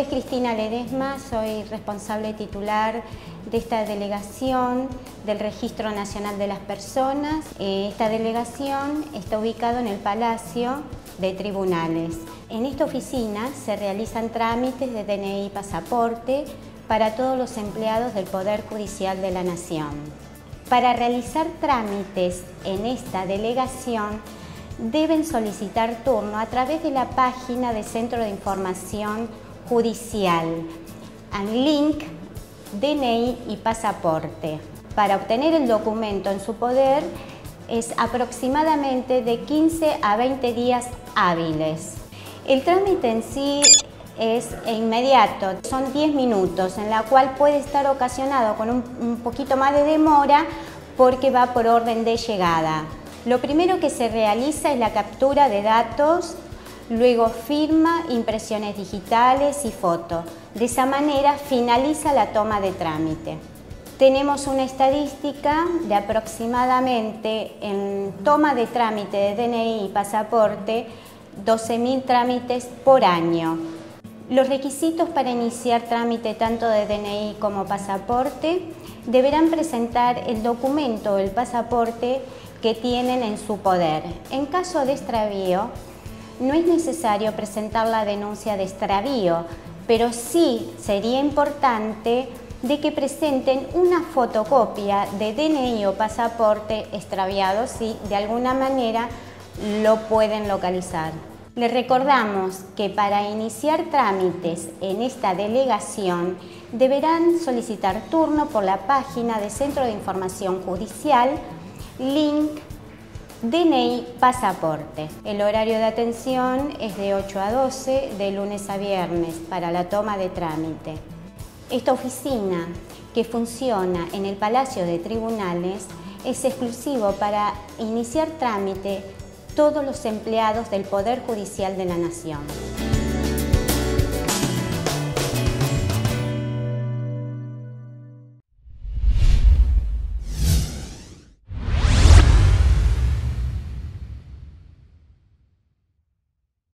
Cristina Ledesma, soy responsable titular de esta delegación del Registro Nacional de las Personas. Eh, esta delegación está ubicada en el Palacio de Tribunales. En esta oficina se realizan trámites de DNI y pasaporte para todos los empleados del Poder Judicial de la Nación. Para realizar trámites en esta delegación deben solicitar turno a través de la página del Centro de Información Judicial, al link DNI y pasaporte. Para obtener el documento en su poder es aproximadamente de 15 a 20 días hábiles. El trámite en sí es inmediato, son 10 minutos, en la cual puede estar ocasionado con un, un poquito más de demora porque va por orden de llegada. Lo primero que se realiza es la captura de datos, luego firma, impresiones digitales y foto. De esa manera finaliza la toma de trámite. Tenemos una estadística de aproximadamente en toma de trámite de DNI y pasaporte 12.000 trámites por año. Los requisitos para iniciar trámite tanto de DNI como pasaporte deberán presentar el documento o el pasaporte que tienen en su poder. En caso de extravío, no es necesario presentar la denuncia de extravío, pero sí sería importante de que presenten una fotocopia de DNI o pasaporte extraviado si de alguna manera lo pueden localizar. Les recordamos que para iniciar trámites en esta delegación deberán solicitar turno por la página de Centro de Información Judicial, link DNI Pasaporte. El horario de atención es de 8 a 12, de lunes a viernes, para la toma de trámite. Esta oficina, que funciona en el Palacio de Tribunales, es exclusivo para iniciar trámite todos los empleados del Poder Judicial de la Nación.